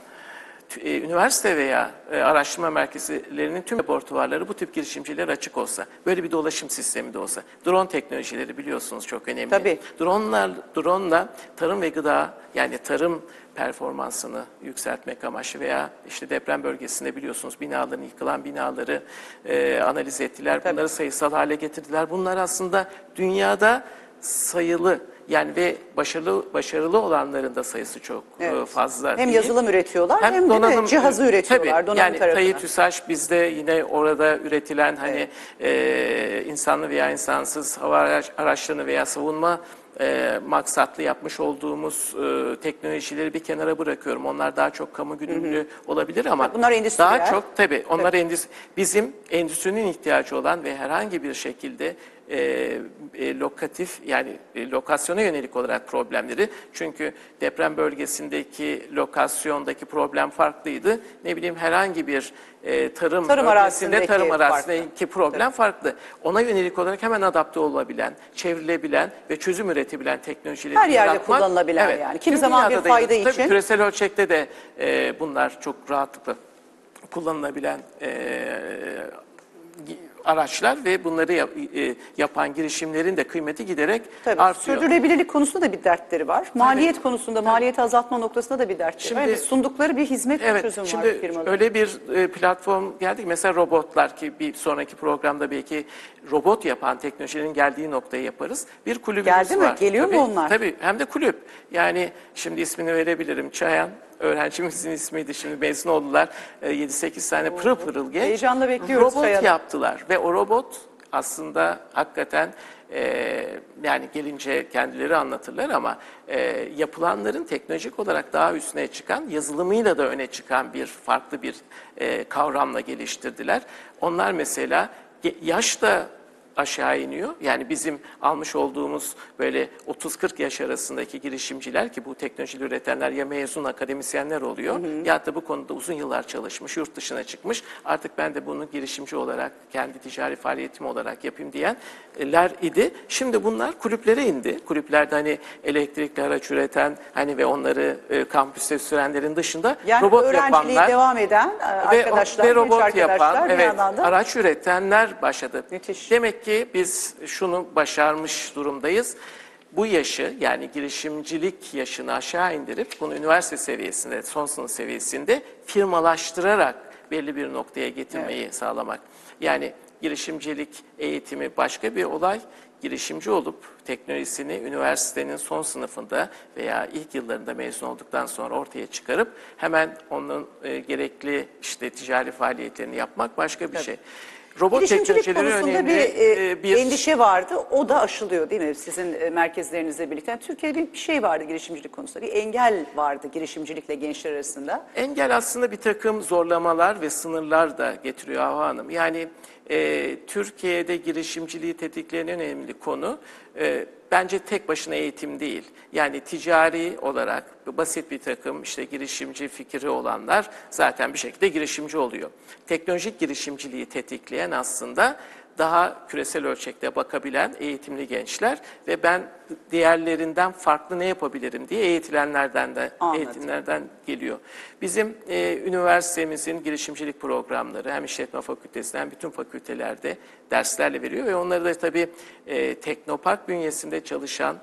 e, üniversite veya e, araştırma merkezlerinin tüm laboratuvarları bu tip girişimcilere açık olsa, böyle bir dolaşım sistemi de olsa. Drone teknolojileri biliyorsunuz çok önemli. Tabii. Drone'lar, drone'la tarım ve gıda yani tarım performansını yükseltmek amaçlı veya işte deprem bölgesinde biliyorsunuz binaların yıkılan binaları e, analiz ettiler. Tabii. Bunları sayısal hale getirdiler. Bunlar aslında dünyada sayılı yani ve başarılı başarılı olanların da sayısı çok e, Evet. fazla. Hem değil. yazılım üretiyorlar hem, de mi cihazı üretiyorlar Tabii, donanım yani tarafına. Tayyip TÜSAŞ bizde yine orada üretilen hani e, insanlı veya insansız hava araç, araçlarını veya savunma e, maksatlı yapmış olduğumuz e, teknolojileri bir kenara bırakıyorum. Onlar daha çok kamu güdümlü olabilir ama Bunlar endüstriyel. daha çok tabii onlar endüstri, bizim endüstrinin ihtiyacı olan ve herhangi bir şekilde e, e, lokatif yani e, lokasyona yönelik olarak problemleri çünkü deprem bölgesindeki lokasyondaki problem farklıydı. Ne bileyim herhangi bir e, tarım, Tarım bölgesinde tarım arazisindeki problem farklı. Ona yönelik olarak hemen adapte olabilen, çevrilebilen ve çözüm üretebilen teknolojileri Her yerde yaratmak- kullanılabilen yani. Kimi zaman bir fayda için. Tabii küresel ölçekte de e, bunlar çok rahatlıkla kullanılabilen e, araçlar ve bunları yap- e, yapan girişimlerin de kıymeti giderek Tabii. artıyor. Sürdürülebilirlik konusunda da bir dertleri var. Maliyet konusunda, maliyeti azaltma noktasında da bir dertleri var. Şimdi- Yani sundukları bir hizmet ve Evet, çözüm şimdi var firmaların. öyle bir e, platform geldi ki mesela robotlar ki bir sonraki programda belki robot yapan teknolojilerin geldiği noktayı yaparız. Bir kulübümüz Geldi mi? var. Geliyor mu Tabii, onlar? Tabii hem de kulüp. Yani şimdi ismini verebilirim. Çayan öğrencimizin ismiydi şimdi mezun oldular. E, 7-8 tane pırıl pırıl genç. Heyecanla bekliyoruz Robot Çayan'ı. yaptılar ve o robot aslında hakikaten e, yani gelince kendileri anlatırlar ama e, yapılanların teknolojik olarak daha üstüne çıkan, yazılımıyla da öne çıkan bir farklı bir e, kavramla geliştirdiler. Onlar mesela ge- yaş da aşağı iniyor. Yani bizim almış olduğumuz böyle 30-40 yaş arasındaki girişimciler ki bu teknolojileri üretenler ya mezun akademisyenler oluyor ya da bu konuda uzun yıllar çalışmış, yurt dışına çıkmış. Artık ben de bunu girişimci olarak, kendi ticari faaliyetim olarak yapayım diyenler idi. Şimdi bunlar kulüplere indi. Kulüplerde hani elektrikli araç üreten hani ve onları e, kampüste sürenlerin dışında yani robot yapanlar devam eden e, ve, arkadaşlar, ve genç robot arkadaşlar yapan, evet, araç üretenler başladı. Müthiş. Demek ki biz şunu başarmış durumdayız. Bu yaşı yani girişimcilik yaşını aşağı indirip bunu üniversite seviyesinde, son sınıf seviyesinde firmalaştırarak belli bir noktaya getirmeyi sağlamak. Yani girişimcilik eğitimi başka bir olay. Girişimci olup teknolojisini üniversitenin son sınıfında veya ilk yıllarında mezun olduktan sonra ortaya çıkarıp hemen onun e, gerekli işte ticari faaliyetlerini yapmak başka bir şey. Robot Girişimcilik teknolojileri konusunda önemli. bir, e, e, bir endişe vardı. O da aşılıyor değil mi sizin e, merkezlerinizle birlikte? Yani Türkiye'de bir, şey vardı girişimcilik konusunda. Bir engel vardı girişimcilikle gençler arasında. Engel aslında bir takım zorlamalar ve sınırlar da getiriyor Hava Hanım. Yani e, Türkiye'de girişimciliği tetikleyen en önemli konu e, bence tek başına eğitim değil. Yani ticari olarak basit bir takım işte girişimci fikri olanlar zaten bir şekilde girişimci oluyor. Teknolojik girişimciliği tetikleyen aslında daha küresel ölçekte bakabilen eğitimli gençler ve ben diğerlerinden farklı ne yapabilirim diye eğitilenlerden de Anladım. eğitimlerden geliyor. Bizim e, üniversitemizin girişimcilik programları hem işletme fakültesinde hem bütün fakültelerde derslerle veriyor ve onları da tabii e, Teknopark bünyesinde çalışan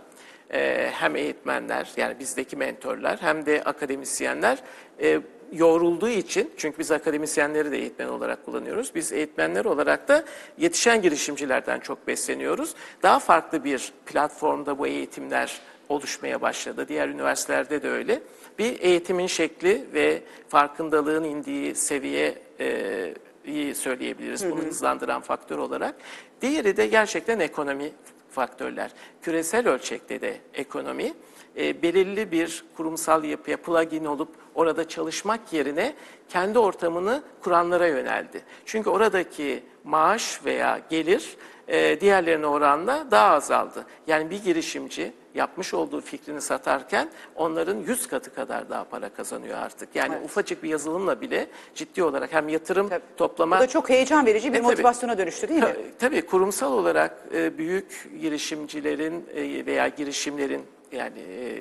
e, hem eğitmenler yani bizdeki mentorlar hem de akademisyenler e, yoğrulduğu için çünkü biz akademisyenleri de eğitmen olarak kullanıyoruz. Biz eğitmenler olarak da yetişen girişimcilerden çok besleniyoruz. Daha farklı bir platformda bu eğitimler oluşmaya başladı. Diğer üniversitelerde de öyle. Bir eğitimin şekli ve farkındalığın indiği seviye e, iyi söyleyebiliriz bunu hızlandıran faktör olarak. Diğeri de gerçekten ekonomi faktörler. Küresel ölçekte de ekonomi e, belirli bir kurumsal yapıya plugin olup orada çalışmak yerine kendi ortamını kuranlara yöneldi. Çünkü oradaki maaş veya gelir e, diğerlerine oranla daha azaldı. Yani bir girişimci yapmış olduğu fikrini satarken onların 100 katı kadar daha para kazanıyor artık. Yani ufacık bir yazılımla bile ciddi olarak hem yatırım Tabii. toplama... Bu da çok heyecan verici bir E, tabii. motivasyona dönüştü değil mi? Ta- Tabii kurumsal olarak e, büyük girişimcilerin e, veya girişimlerin yani e,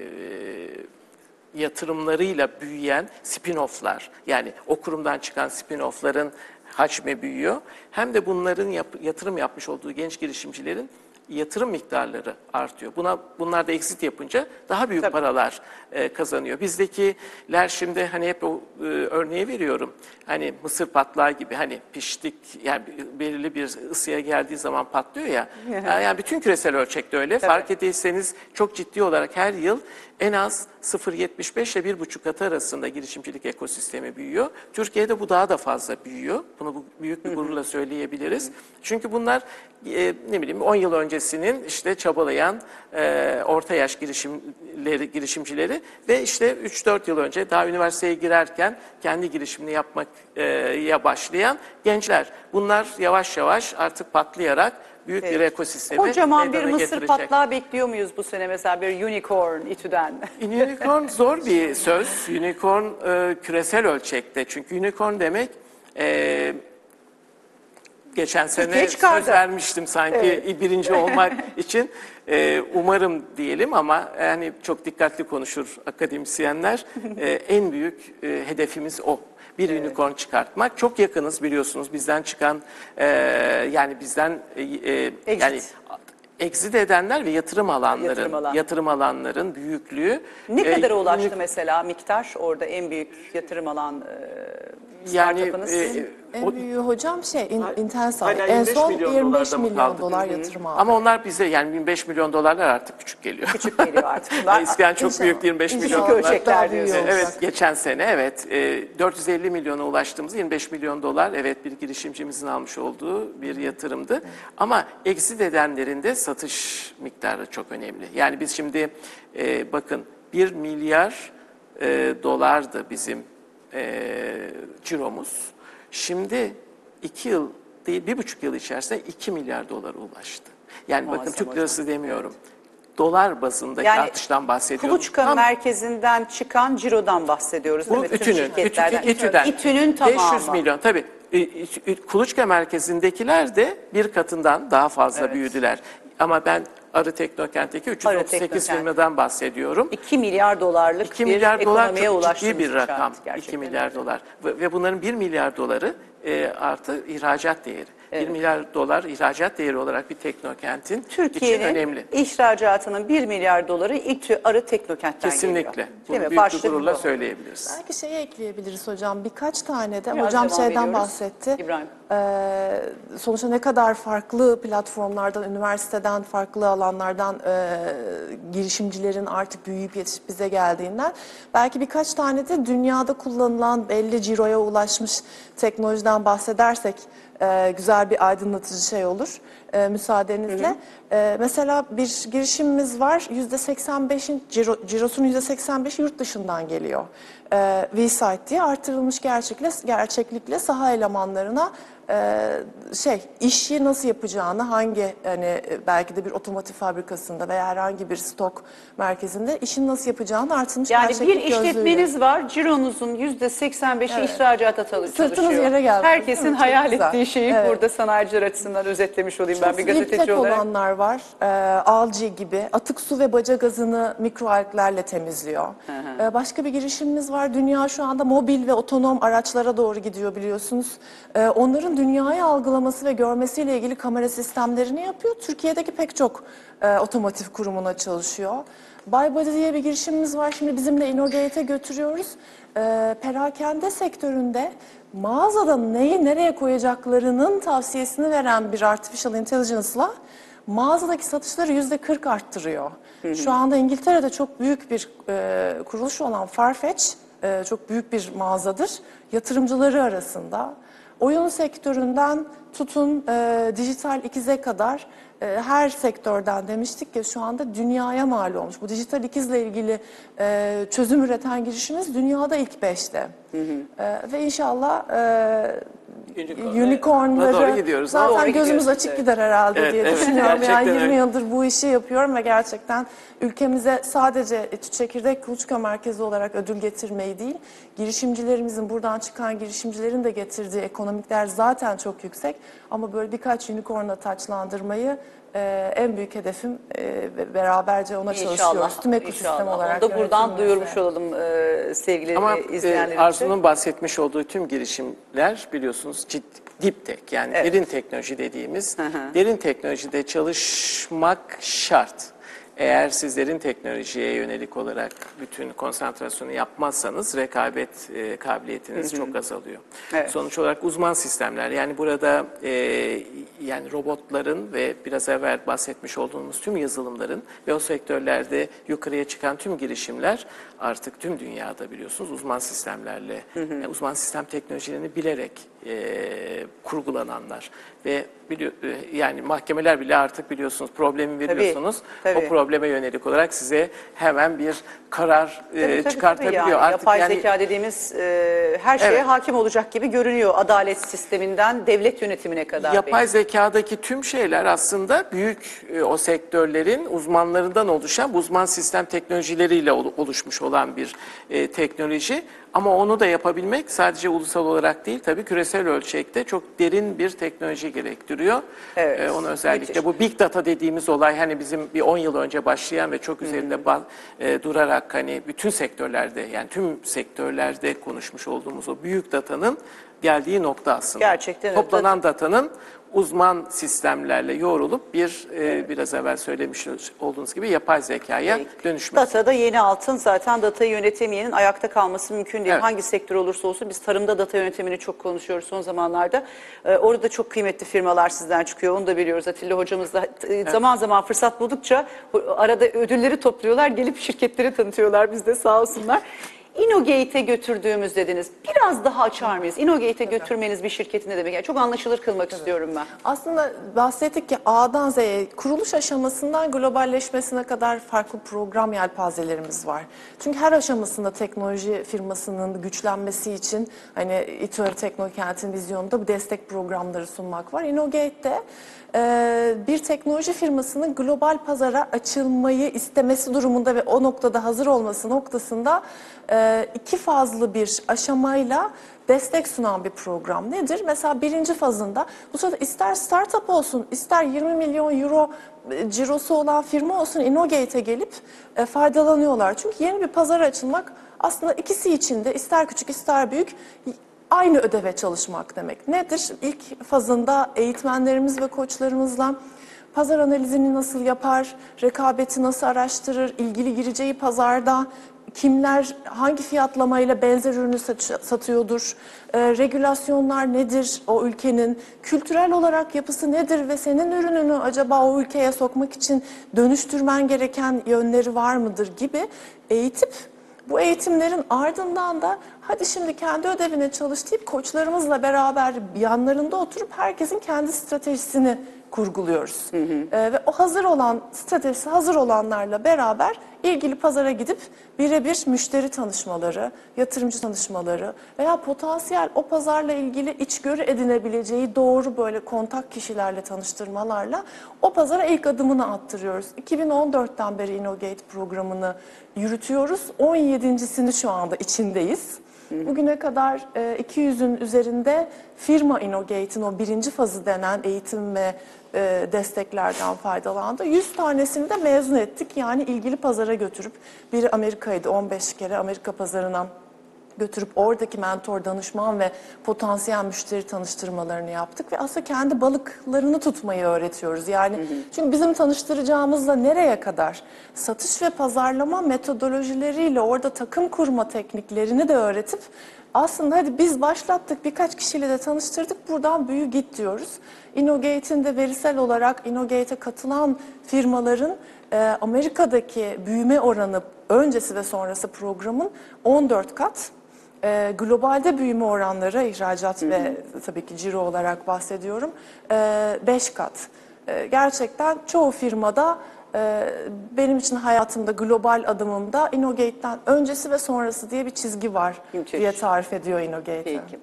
yatırımlarıyla büyüyen spin-off'lar yani o kurumdan çıkan spin-off'ların hacmi büyüyor. Hem de bunların yap- yatırım yapmış olduğu genç girişimcilerin yatırım miktarları artıyor. Buna bunlar da exit yapınca daha büyük Tabii. paralar e, kazanıyor. Bizdekiler şimdi hani hep o e, örneği veriyorum. Hani mısır patlağı gibi hani piştik yani belirli bir ısıya geldiği zaman patlıyor ya. yani bütün küresel ölçekte öyle. Fark ettiyseniz çok ciddi olarak her yıl en az 0.75 ile 1.5 katı arasında girişimcilik ekosistemi büyüyor. Türkiye'de bu daha da fazla büyüyor. Bunu bu büyük bir gururla söyleyebiliriz. Çünkü bunlar e, ne bileyim 10 yıl öncesinin işte çabalayan e, orta yaş girişimleri girişimcileri ve işte 3-4 yıl önce daha üniversiteye girerken kendi girişimini yapmak e, ya başlayan gençler. Bunlar yavaş yavaş artık patlayarak büyük bir ekosistemi Kocaman bir mısır getirecek. patlağı bekliyor muyuz bu sene mesela bir unicorn İTÜ'den? Unicorn zor bir söz. Unicorn e, küresel ölçekte. Çünkü unicorn demek e, geçen sene söz vermiştim sanki birinci olmak için. E, umarım diyelim ama yani çok dikkatli konuşur akademisyenler. E, en büyük e, hedefimiz o. Bir unicorn çıkartmak. Çok yakınız biliyorsunuz bizden çıkan e, yani bizden e, e, yani exit edenler ve yatırım alanların Yatırım alan. yatırım alanların büyüklüğü Ne e, kadara ulaştı uni- mesela miktar orada en büyük yatırım alan e, yani e, En o- büyüğü hocam şey, in, Intelsat. Hala En 25 son milyon 25 dolarda mı milyon kaldı? dolar yatırım aldı. ama onlar bize yani 25 milyon dolarlar artık küçük geliyor. Küçük geliyor artık. Bunlar Eskiden çok İnşallah. büyük 25 İnşallah. milyon dolar. ölçekler diyorsunuz. Evet, geçen sene evet e, 450 milyona ulaştığımız 25 milyon dolar evet bir girişimcimizin almış olduğu bir yatırımdı. Ama exit edenlerin de satış miktarı çok önemli. Yani biz şimdi e, bakın 1 milyar e, dolardı bizim e, ciromuz. Şimdi 2 yıl değil, bir buçuk yıl içerisinde 2 milyar dolara ulaştı. Yani bakın Muazzam Türk hocam. lirası demiyorum. Dolar bazındaki Yani artıştan bahsediyorum. Kuluçka Tam- merkezinden çıkan cirodan bahsediyoruz değil bu? Tüm ütünün, şirketlerden. ütü, ütüden. İTÜ'nün tamamı. 500 milyon tabii. Ü- ü- Kuluçka merkezindekiler de bir katından daha fazla büyüdüler. Ama ben Arı Teknokent'teki 338 Teknokent. firmadan bahsediyorum. 2 milyar dolarlık 2 bir milyar dolar ekonomiye çok ciddi bir rakam. gerçekten. 2 milyar dolar. Ve, ve bunların 1 milyar doları e, artı ihracat değeri. 1 milyar dolar ihracat değeri olarak bir teknokentin için Türkiye'nin önemli. ihracatının 1 milyar doları İTÜ Arı Teknokent'ten Kesinlikle. geliyor. Bunu Değil mi? büyük bir Başlık gururla bu. söyleyebiliriz. Belki şeyi ekleyebiliriz hocam. Birkaç tane de Biraz hocam devam şeyden ediyoruz. bahsetti. İbrahim. Ee, sonuçta ne kadar farklı platformlardan, üniversiteden, farklı alanlardan e, girişimcilerin artık büyüyüp yetişip bize geldiğinden belki birkaç tane de dünyada kullanılan belli ciroya ulaşmış teknolojiden bahsedersek e, güzel bir aydınlatıcı şey olur. e, müsaadenizle. E, mesela bir girişimimiz var. %85'in ciro, cirosunun %85 yurt dışından geliyor. E, V-Site diye artırılmış gerçeklikle, gerçeklikle saha elemanlarına şey işi nasıl yapacağını hangi hani belki de bir otomotiv fabrikasında veya herhangi bir stok merkezinde işini nasıl yapacağını artırılmış Yani bir gerçeklik gözlüğüyle. işletmeniz var, cironuzun yüzde 85'i ihracata talı- Sırtınız çalışıyor. yere geldi, değil Herkesin mi? Çok hayal güzel. ettiği şeyi Evet. burada sanayiciler açısından özetlemiş olayım ben bir gazeteci olarak. olanlar var. Ee, algi gibi atık su ve baca gazını mikroalglerle temizliyor. Ee, başka bir girişimimiz var. Dünya şu anda mobil ve otonom araçlara doğru gidiyor biliyorsunuz. Ee, onların dünyayı algılaması ve görmesiyle ilgili kamera sistemlerini yapıyor. Türkiye'deki pek çok e, otomotiv kurumuna çalışıyor. BuyBody diye bir girişimimiz var. Şimdi bizimle Innogate'e götürüyoruz. Ee, perakende sektöründe mağazada neyi nereye koyacaklarının tavsiyesini veren bir artificial intelligence'la mağazadaki satışları yüzde 40 arttırıyor. Şu anda İngiltere'de çok büyük bir e, kuruluş olan Farfetch e, çok büyük bir mağazadır. Yatırımcıları arasında. Oyun sektöründen tutun e, dijital ikize kadar e, her sektörden demiştik ki şu anda dünyaya mal olmuş. Bu dijital ikizle ilgili e, çözüm üreten girişimiz dünyada ilk beşte. E, ve inşallah e, Unicorn- unicornları doğru gidiyoruz. zaten Doğru gözümüz gidiyoruz, açık gider herhalde Evet, diye evet, düşünüyorum. Yani gerçekten 20 öyle. yıldır bu işi yapıyorum ve gerçekten ülkemize sadece Çekirdek Kuluçka Merkezi olarak ödül getirmeyi değil, girişimcilerimizin buradan çıkan girişimcilerin de getirdiği ekonomikler zaten çok yüksek. Ama böyle birkaç unicornla taçlandırmayı e, en büyük hedefim e, beraberce ona çalışıyoruz. Tüm ekosistem inşallah. olarak Onu da buradan duyurmuş olalım e, sevgili Ama e, e, izleyenlerimize. Arzu'nun bahsetmiş olduğu tüm girişimler biliyorsunuz ciddi, deep tech yani Evet. derin teknoloji dediğimiz. Hı hı. Derin teknolojide çalışmak şart. Eğer siz derin teknolojiye yönelik olarak bütün konsantrasyonu yapmazsanız rekabet e, kabiliyetiniz çok azalıyor. Evet. Sonuç olarak uzman sistemler yani burada e, yani robotların ve biraz evvel bahsetmiş olduğumuz tüm yazılımların ve o sektörlerde yukarıya çıkan tüm girişimler artık tüm dünyada biliyorsunuz uzman sistemlerle yani uzman sistem teknolojilerini bilerek e, kurgulananlar ve biliyor, e, yani mahkemeler bile artık biliyorsunuz problemi veriyorsunuz. tabii. O probleme yönelik olarak size hemen bir karar e, Tabii, tabii, tabii çıkartabiliyor. yani. Artık Yapay yani zeka dediğimiz e, her şeye Evet. hakim olacak gibi görünüyor. Adalet sisteminden devlet yönetimine kadar. Yapay belki. zekadaki tüm şeyler aslında büyük e, o sektörlerin uzmanlarından oluşan uzman sistem teknolojileriyle ol- oluşmuş olan bir e, teknoloji. Ama onu da yapabilmek sadece ulusal olarak değil tabii küresel ölçekte çok derin bir teknoloji gerektiriyor. Evet, E, onu özellikle müthiş. bu big data dediğimiz olay hani bizim bir 10 yıl önce başlayan ve çok üzerinde ba- e, durarak hani bütün sektörlerde yani tüm sektörlerde konuşmuş olduğumuz o büyük datanın geldiği nokta aslında. Gerçekten. Toplanan datanın uzman sistemlerle yoğrulup bir e, biraz evvel söylemiş olduğunuz gibi yapay zekaya Peki. dönüşmesi. Data da yeni altın. Zaten datayı yönetemeyenin ayakta kalması mümkün değil. Evet. Hangi sektör olursa olsun biz tarımda data yönetimini çok konuşuyoruz son zamanlarda. Ee, orada da çok kıymetli firmalar sizden çıkıyor. Onu da biliyoruz. Atilla hocamız da e, zaman zaman fırsat buldukça bu- arada ödülleri topluyorlar. Gelip şirketleri tanıtıyorlar bizde sağ olsunlar. Innogate'e götürdüğümüz dediniz. Biraz daha açar mıyız? Innogate'e götürmeniz bir şirketi ne demek? Yani çok anlaşılır kılmak istiyorum ben. Aslında bahsettik ki A'dan Z'ye kuruluş aşamasından globalleşmesine kadar farklı program yelpazelerimiz var. Çünkü her aşamasında teknoloji firmasının güçlenmesi için hani İTÜ Teknokent'in vizyonunda bu destek programları sunmak var. Innogate'de e, bir teknoloji firmasının global pazara açılmayı istemesi durumunda ve o noktada hazır olması noktasında e, iki fazlı bir aşamayla destek sunan bir program nedir? Mesela birinci fazında bu sırada ister startup olsun, ister 20 milyon euro e, cirosu olan firma olsun Innogate'e gelip e, faydalanıyorlar. Çünkü yeni bir pazara açılmak aslında ikisi için de ister küçük ister büyük aynı ödeve çalışmak demek. Nedir? İlk fazında eğitmenlerimiz ve koçlarımızla pazar analizini nasıl yapar, rekabeti nasıl araştırır, ilgili gireceği pazarda kimler hangi fiyatlamayla benzer ürünü sat- satıyordur, e, regülasyonlar nedir o ülkenin, kültürel olarak yapısı nedir ve senin ürününü acaba o ülkeye sokmak için dönüştürmen gereken yönleri var mıdır gibi eğitip bu eğitimlerin ardından da Hadi şimdi kendi ödevine çalış deyip koçlarımızla beraber yanlarında oturup herkesin kendi stratejisini kurguluyoruz. Ee, ve o hazır olan stratejisi hazır olanlarla beraber ilgili pazara gidip birebir müşteri tanışmaları, yatırımcı tanışmaları veya potansiyel o pazarla ilgili içgörü edinebileceği doğru böyle kontak kişilerle tanıştırmalarla o pazara ilk adımını attırıyoruz. 2014'ten beri Innogate programını yürütüyoruz. 17.sini şu anda içindeyiz. Bugüne kadar e, 200'ün üzerinde firma Innogate'in o birinci fazı denen eğitim ve e, desteklerden faydalandı. 100 tanesini de mezun ettik. Yani ilgili pazara götürüp biri Amerika'ydı 15 kere Amerika pazarına götürüp oradaki mentor, danışman ve potansiyel müşteri tanıştırmalarını yaptık ve aslında kendi balıklarını tutmayı öğretiyoruz. Yani çünkü bizim tanıştıracağımızla nereye kadar satış ve pazarlama metodolojileriyle orada takım kurma tekniklerini de öğretip aslında hadi biz başlattık birkaç kişiyle de tanıştırdık buradan büyü git diyoruz. Innogate'in de verisel olarak Innogate'e katılan firmaların e, Amerika'daki büyüme oranı öncesi ve sonrası programın 14 kat. E, globalde büyüme oranları ihracat ve tabii ki ciro olarak bahsediyorum 5 kat. E, gerçekten çoğu firmada e, benim için hayatımda global adımımda Innogate'den öncesi ve sonrası diye bir çizgi var Müthiş. diye tarif ediyor Innogate. Peki.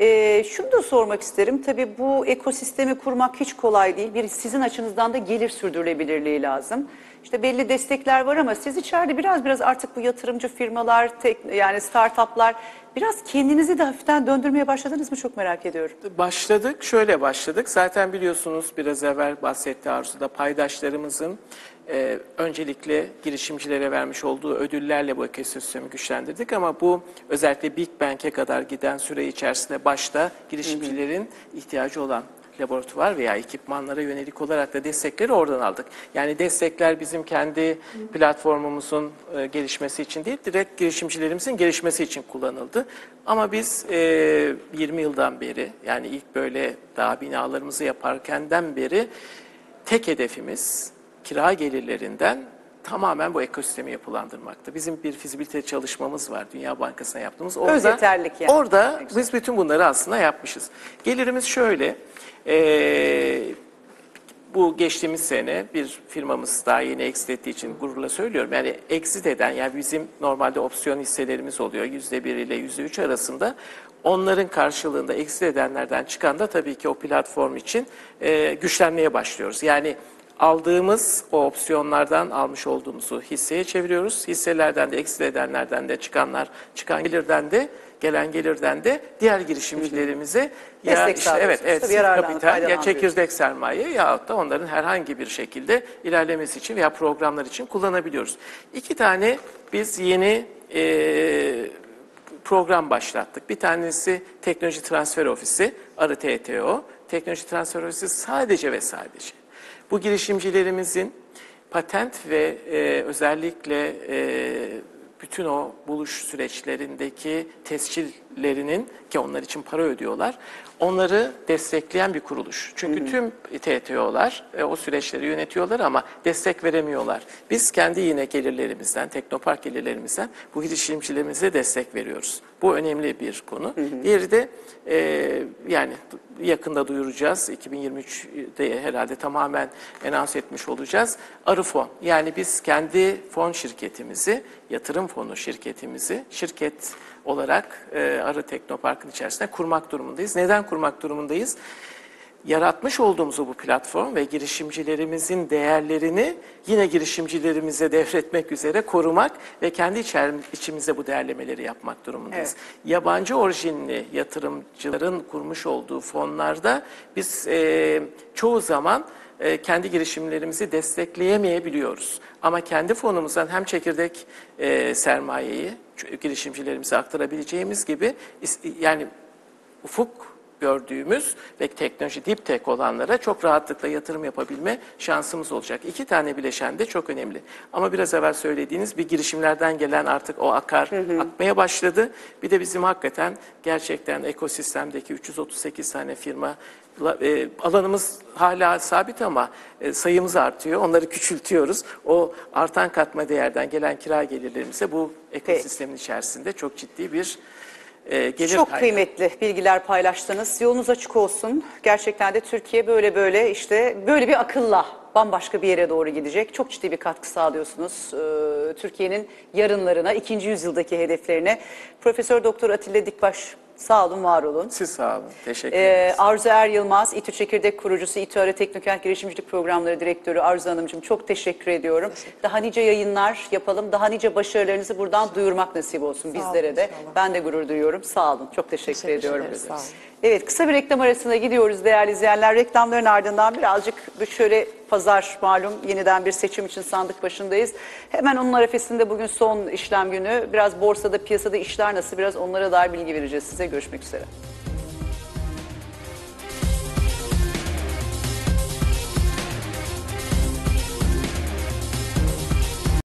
Ee, şunu da sormak isterim. Tabii bu ekosistemi kurmak hiç kolay değil. Bir sizin açınızdan da gelir sürdürülebilirliği lazım. İşte belli destekler var ama siz içeride biraz biraz artık bu yatırımcı firmalar, tek, yani startuplar biraz kendinizi de hafiften döndürmeye başladınız mı çok merak ediyorum. Başladık, şöyle başladık. Zaten biliyorsunuz biraz evvel bahsetti Arzu'da paydaşlarımızın e, öncelikle girişimcilere vermiş olduğu ödüllerle bu ekosistemi güçlendirdik. Ama bu özellikle Big Bang'e kadar giden süre içerisinde başta girişimcilerin ihtiyacı olan laboratuvar veya ekipmanlara yönelik olarak da destekleri oradan aldık. Yani destekler bizim kendi platformumuzun e, gelişmesi için değil, direkt girişimcilerimizin gelişmesi için kullanıldı. Ama biz e, 20 yıldan beri, yani ilk böyle daha binalarımızı yaparkenden beri tek hedefimiz kira gelirlerinden tamamen bu ekosistemi yapılandırmakta. Bizim bir fizibilite çalışmamız var Dünya Bankası'na yaptığımız. Orada, Öz yeterlik yani. Orada biz bütün bunları aslında yapmışız. Gelirimiz şöyle, eee, bu geçtiğimiz sene bir firmamız daha yeni exit ettiği için gururla söylüyorum. Yani exit eden yani bizim normalde opsiyon hisselerimiz oluyor yüzde bir ile yüzde üç arasında. Onların karşılığında exit edenlerden çıkan da tabii ki o platform için e, güçlenmeye başlıyoruz. Yani aldığımız o opsiyonlardan almış olduğumuzu hisseye çeviriyoruz. Hisselerden de exit edenlerden de çıkanlar, çıkan gelirden de gelen gelirden de diğer girişimcilerimize Destek işte evet evet kapital ya çekirdek sermaye yahut da onların herhangi bir şekilde ilerlemesi için veya programlar için kullanabiliyoruz. İki tane biz yeni e, program başlattık. Bir tanesi Teknoloji Transfer Ofisi, arı TTO. Teknoloji Transfer Ofisi sadece ve sadece bu girişimcilerimizin patent ve e, özellikle e, bütün o buluş süreçlerindeki tescillerinin ki onlar için para ödüyorlar. Onları destekleyen bir kuruluş. Çünkü tüm TTO'lar e, o süreçleri yönetiyorlar ama destek veremiyorlar. Biz kendi yine gelirlerimizden, Teknopark gelirlerimizden bu girişimcilerimize destek veriyoruz. Bu önemli bir konu. Diğeri de e, yani yakında duyuracağız. 2023'de herhalde tamamen enans etmiş olacağız. Arı fon. Yani biz kendi fon şirketimizi, yatırım fonu şirketimizi şirket olarak e, Arı Teknopark'ın içerisinde kurmak durumundayız. Neden kurmak durumundayız? yaratmış olduğumuz bu platform ve girişimcilerimizin değerlerini yine girişimcilerimize devretmek üzere korumak ve kendi içimizde bu değerlemeleri yapmak durumundayız. Yabancı orijinli yatırımcıların kurmuş olduğu fonlarda biz e, çoğu zaman e, kendi girişimlerimizi destekleyemeyebiliyoruz. Ama kendi fonumuzdan hem çekirdek e, sermayeyi girişimcilerimize aktarabileceğimiz gibi yani ufuk gördüğümüz ve teknoloji deep tech olanlara çok rahatlıkla yatırım yapabilme şansımız olacak. İki tane bileşen de çok önemli. Ama biraz evvel söylediğiniz bir girişimlerden gelen artık o akar akmaya başladı. Bir de bizim hakikaten gerçekten ekosistemdeki 338 tane firma e, alanımız hala sabit ama e, sayımız artıyor. Onları küçültüyoruz. O artan katma değerden gelen kira gelirlerimize bu ekosistemin içerisinde çok ciddi bir e, gelir Çok kaynağı. kıymetli bilgiler paylaştınız. Yolunuz açık olsun. Gerçekten de Türkiye böyle böyle işte böyle bir akılla bambaşka bir yere doğru gidecek. Çok ciddi bir katkı sağlıyorsunuz ee, Türkiye'nin yarınlarına, ikinci yüzyıldaki hedeflerine. Profesör Doktor Atilla Dikbaş sağ olun, var olun. Siz sağ olun. Teşekkür Ee, ederiz. Arzu Er Yılmaz, İTÜ Çekirdek kurucusu, İTÜ Ara Teknokent Girişimcilik Programları Direktörü Arzu Hanımcığım çok teşekkür ediyorum. Daha nice yayınlar yapalım, daha nice başarılarınızı buradan duyurmak nasip olsun Sağ olun, bizlere de. inşallah. Ben de gurur duyuyorum. Sağ olun, çok teşekkür, Teşekkür ediyorum. ederiz, sağ olun. Evet, kısa bir reklam arasına gidiyoruz değerli izleyenler. Reklamların ardından birazcık bir şöyle pazar malum yeniden bir seçim için sandık başındayız. Hemen onun arefesinde bugün son işlem günü. Biraz borsada, piyasada işler nasıl biraz onlara dair bilgi vereceğiz size. Görüşmek üzere.